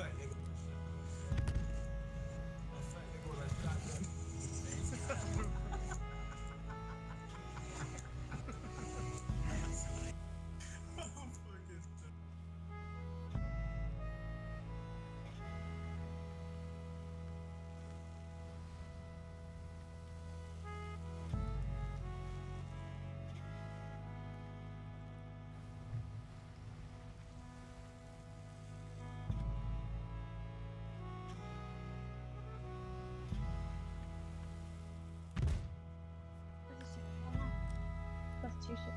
Yeah. nigga. 继续